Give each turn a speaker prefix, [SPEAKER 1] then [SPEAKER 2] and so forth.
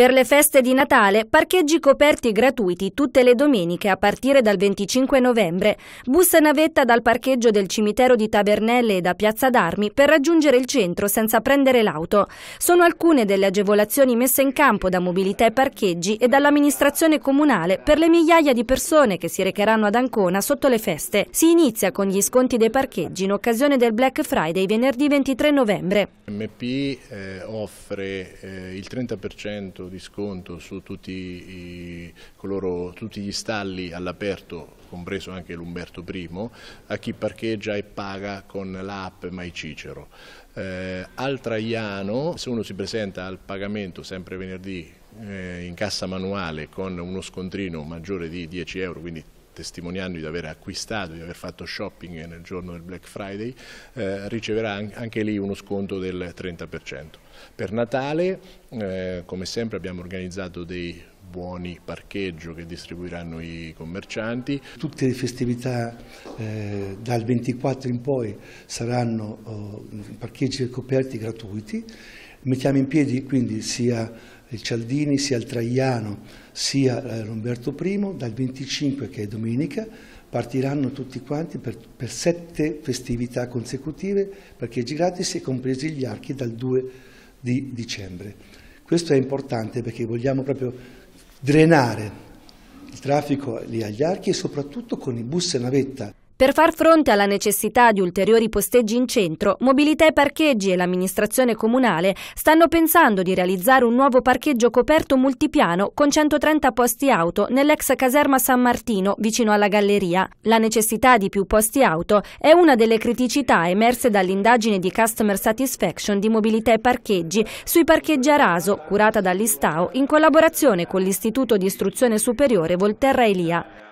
[SPEAKER 1] Per le feste di Natale, parcheggi coperti gratuiti tutte le domeniche a partire dal 25 novembre. Bus navetta dal parcheggio del cimitero di Tabernelle e da Piazza d'Armi per raggiungere il centro senza prendere l'auto. Sono alcune delle agevolazioni messe in campo da Mobilità e Parcheggi e dall'amministrazione comunale per le migliaia di persone che si recheranno ad Ancona sotto le feste. Si inizia con gli sconti dei parcheggi in occasione del Black Friday venerdì 23 novembre.
[SPEAKER 2] MP eh, offre eh, il 30% di sconto su tutti, i, coloro, tutti gli stalli all'aperto, compreso anche l'Umberto I, a chi parcheggia e paga con l'app Mai Cicero. Eh, al Traiano, se uno si presenta al pagamento sempre venerdì eh, in cassa manuale con uno scontrino maggiore di 10 euro, quindi testimoniando di aver acquistato, di aver fatto shopping nel giorno del Black Friday, eh, riceverà anche lì uno sconto del 30%. Per Natale, eh, come sempre, abbiamo organizzato dei buoni parcheggio che distribuiranno i commercianti.
[SPEAKER 3] Tutte le festività eh, dal 24 in poi saranno oh, parcheggi coperti gratuiti. Mettiamo in piedi quindi sia il Cialdini, sia il Traiano, sia eh, l'Umberto I, dal 25 che è domenica, partiranno tutti quanti per, per sette festività consecutive, parcheggi gratis e compresi gli archi dal 2 di dicembre. Questo è importante perché vogliamo proprio drenare il traffico lì agli archi e soprattutto con i bus e navetta
[SPEAKER 1] per far fronte alla necessità di ulteriori posteggi in centro, Mobilità e Parcheggi e l'amministrazione comunale stanno pensando di realizzare un nuovo parcheggio coperto multipiano con 130 posti auto nell'ex caserma San Martino vicino alla galleria. La necessità di più posti auto è una delle criticità emerse dall'indagine di Customer Satisfaction di Mobilità e Parcheggi sui parcheggi a raso, curata dall'Istao in collaborazione con l'Istituto di Istruzione Superiore Volterra Elia.